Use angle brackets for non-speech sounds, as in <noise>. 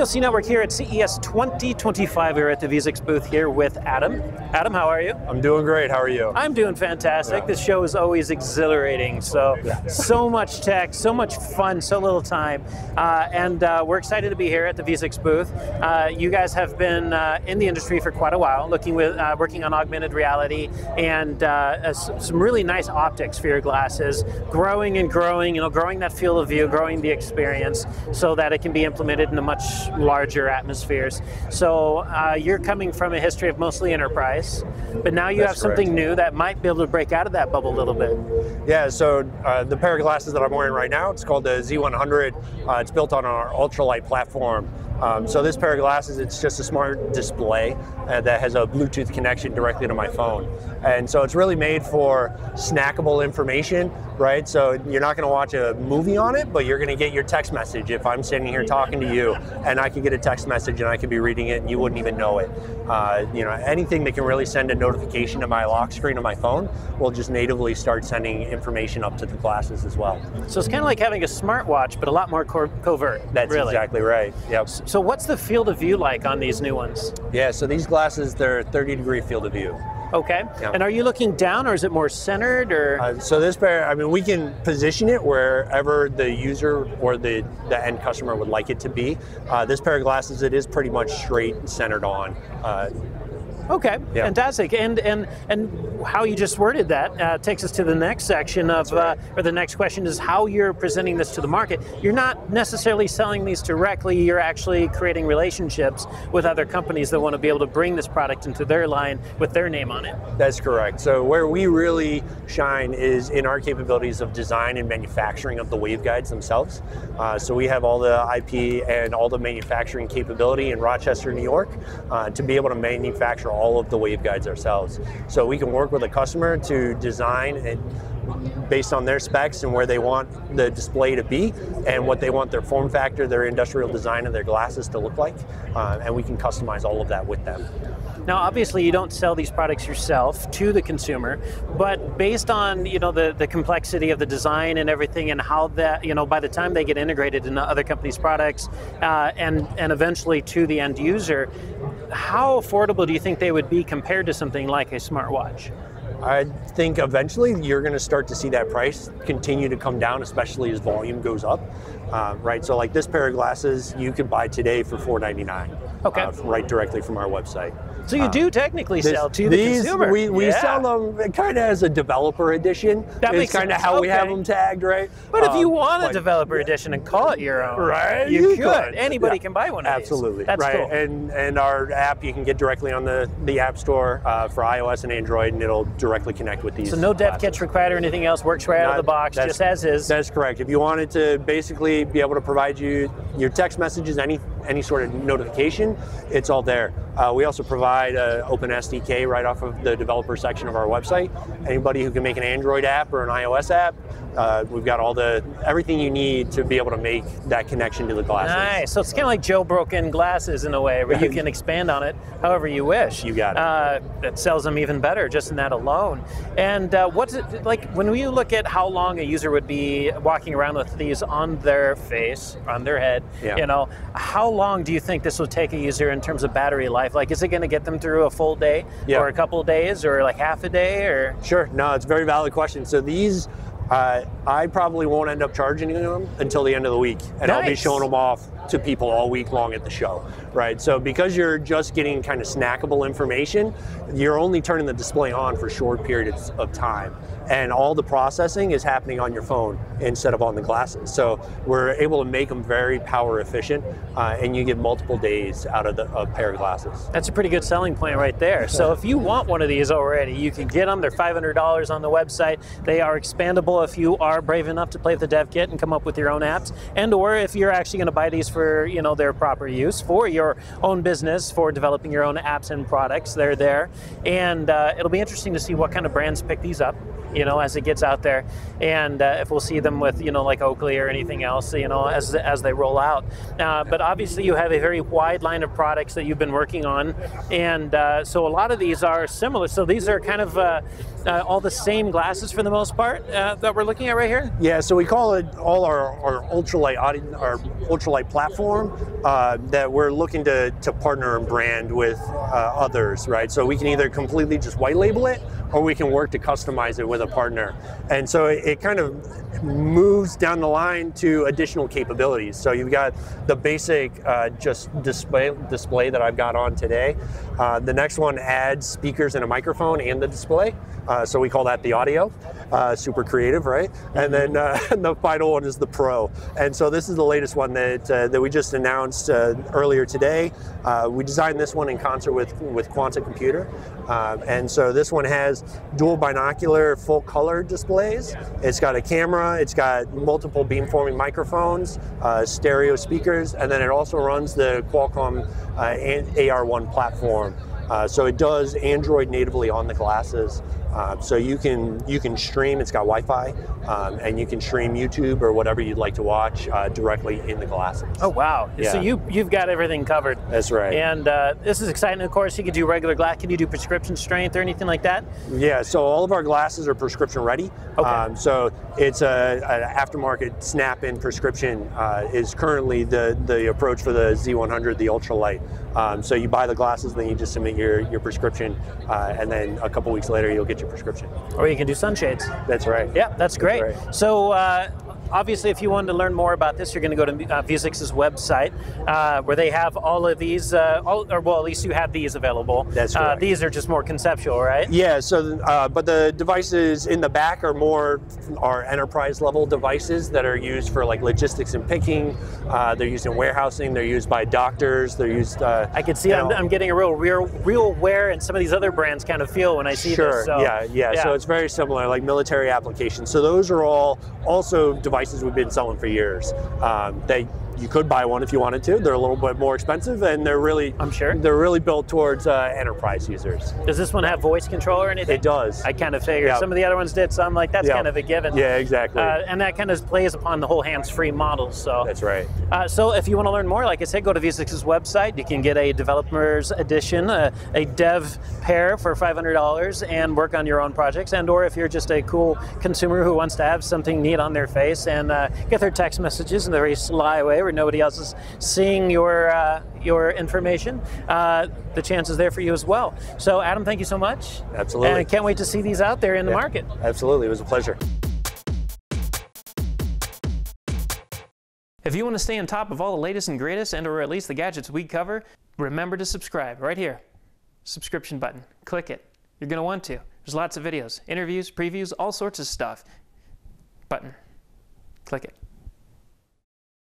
POC Network here at CES 2025. We're at the Vuzix booth here with Adam. Adam, how are you? I'm doing great. How are you? I'm doing fantastic. Yeah. This show is always exhilarating. So, yeah. so much tech, so much fun, so little time. Uh, and uh, we're excited to be here at the Vuzix booth. Uh, you guys have been uh, in the industry for quite a while, looking with, uh, working on augmented reality and uh, some really nice optics for your glasses, growing and growing, you know, growing that field of view, growing the experience so that it can be implemented in a much larger atmospheres. So uh, you're coming from a history of mostly enterprise, but now you That's have something correct. new that might be able to break out of that bubble a little bit. Yeah, so uh, the pair of glasses that I'm wearing right now, it's called the Z100. Uh, it's built on our ultralight platform. Um, so this pair of glasses, it's just a smart display uh, that has a Bluetooth connection directly to my phone. And so it's really made for snackable information, right? So you're not gonna watch a movie on it, but you're gonna get your text message. If I'm sitting here talking to you and I can get a text message and I could be reading it and you wouldn't even know it. Uh, you know, anything that can really send a notification to my lock screen of my phone will just natively start sending information up to the glasses as well. So it's kind of like having a smartwatch, but a lot more co covert. That's really. exactly right, yep. So what's the field of view like on these new ones? Yeah, so these glasses, they're 30 degree field of view. Okay. Yeah. And are you looking down or is it more centered or? Uh, so this pair, I mean, we can position it wherever the user or the, the end customer would like it to be. Uh, this pair of glasses, it is pretty much straight and centered on. Uh, Okay, yeah. fantastic. And and and how you just worded that uh, takes us to the next section of, right. uh, or the next question is how you're presenting this to the market. You're not necessarily selling these directly. You're actually creating relationships with other companies that want to be able to bring this product into their line with their name on it. That's correct. So where we really shine is in our capabilities of design and manufacturing of the waveguides themselves. Uh, so we have all the IP and all the manufacturing capability in Rochester, New York, uh, to be able to manufacture all of the waveguides ourselves. So we can work with a customer to design and based on their specs and where they want the display to be and what they want their form factor, their industrial design of their glasses to look like. Uh, and we can customize all of that with them. Now, obviously, you don't sell these products yourself to the consumer, but based on you know the, the complexity of the design and everything, and how that you know by the time they get integrated into other companies' products, uh, and and eventually to the end user, how affordable do you think they would be compared to something like a smartwatch? I think eventually you're going to start to see that price continue to come down, especially as volume goes up. Uh, right, so like this pair of glasses, you can buy today for $4.99. Okay. Uh, right directly from our website. So you do technically this, sell to the these, consumer. We, we yeah. sell them kind of as a developer edition. That is kind of how okay. we have them tagged, right? But um, if you um, want a developer yeah. edition and call it your own, right? You, you could. could. Anybody yeah. can buy one Absolutely. That's right. cool. And and our app you can get directly on the the App Store uh, for iOS and Android, and it'll directly connect with these. So no dev kits required or anything else. Works right Not, out of the box, just as is. That's correct. If you wanted to basically be able to provide you your text messages, any any sort of notification, it's all there. Uh, we also provide an open SDK right off of the developer section of our website. Anybody who can make an Android app or an iOS app, uh, we've got all the everything you need to be able to make that connection to the glasses. Nice. So it's kind of like Joe jailbroken glasses in a way, where you <laughs> can expand on it however you wish. You got it. Uh, it sells them even better just in that alone. And uh, what's it like when we look at how long a user would be walking around with these on their face, on their head? Yeah. You know, how long do you think this will take a user in terms of battery life? Like, is it going to get them through a full day, yeah. or a couple of days, or like half a day, or? Sure. No, it's a very valid question. So these uh, I probably won't end up charging them until the end of the week, and nice. I'll be showing them off to people all week long at the show, right? So because you're just getting kind of snackable information, you're only turning the display on for short periods of time and all the processing is happening on your phone instead of on the glasses. So we're able to make them very power efficient, uh, and you get multiple days out of the a pair of glasses. That's a pretty good selling point right there. So if you want one of these already, you can get them. They're $500 on the website. They are expandable if you are brave enough to play with the dev kit and come up with your own apps, and or if you're actually going to buy these for you know their proper use for your own business for developing your own apps and products. They're there, and uh, it'll be interesting to see what kind of brands pick these up you know, as it gets out there, and uh, if we'll see them with, you know, like Oakley or anything else, you know, as as they roll out. Uh, but obviously, you have a very wide line of products that you've been working on, and uh, so a lot of these are similar. So these are kind of uh, uh, all the same glasses for the most part that we're looking at right here. Yeah, so we call it all our, our ultralight our ultralight platform uh, that we're looking to, to partner and brand with uh, others, right? So we can either completely just white label it or we can work to customize it with a partner. And so it, it kind of moves down the line to additional capabilities. So you've got the basic uh, just display display that I've got on today. Uh, the next one adds speakers and a microphone and the display. Uh, so we call that the audio. Uh, super creative, right? And then uh, <laughs> the final one is the Pro. And so this is the latest one that uh, that we just announced earlier today. we designed this one in concert with with Quanta Computer, and so this one has dual binocular full color displays. It's got a camera. It's got multiple beamforming microphones, stereo speakers, and then it also runs the Qualcomm AR1 platform. Uh, so it does Android natively on the glasses. Uh, so you can you can stream. It's got Wi-Fi, um, and you can stream YouTube or whatever you'd like to watch uh, directly in the glasses. Oh wow! Yeah. So you you've got everything covered. That's right. And uh, this is exciting. Of course, you can do regular glass. Can you do prescription strength or anything like that? Yeah. So all of our glasses are prescription ready. Okay. Um, so it's a, an aftermarket snap-in prescription uh, is currently the the approach for the Z100, the ultralight. Um, so you buy the glasses, then you just submit your your prescription, uh, and then a couple weeks later you'll get your prescription. Or you can do sunshades. That's right. Yeah, that's great. Right. So uh, obviously, if you wanted to learn more about this, you're going to go to uh, Vuzix's website, uh, where they have all of these, uh, all, or well, at least you have these available. That's uh, right. these are just more conceptual, right? Yeah. So, uh, but the devices in the back are more our enterprise level devices that are used for like logistics and picking. Uh, they're used in warehousing. They're used by doctors. They're used. I can see. I'm, I'm, getting a real, real, RealWear, and some of these other brands kind of feel when I see sure, this. Sure. So, yeah, yeah, yeah. So it's very similar, like military applications. So those are all also devices devices we've been selling for years. Um, they you could buy one if you wanted to. They're a little bit more expensive, and they're really I'm sure they're really built towards uh, enterprise users. Does this one have voice control or anything? It does. I kind of figured some of the other ones did, so I'm like that's kind of a given. Yeah, exactly. Uh, and that kind of plays upon the whole hands-free model. So that's right. Uh, so if you want to learn more, like I said, go to Vuzix's website. You can get a developers edition, a, a dev pair for $500, and work on your own projects. And or if you're just a cool consumer who wants to have something neat on their face and uh, get their text messages in a very sly way where nobody else is seeing your uh, your information, uh, the chance is there for you as well. So, Adam, thank you so much. Absolutely. And I can't wait to see these out there in the market. Absolutely. It was a pleasure. If you want to stay on top of all the latest and greatest and or at least the gadgets we cover, remember to subscribe right here. Subscription button. Click it. You're going to want to. There's lots of videos, interviews, previews, all sorts of stuff. Button. Click it.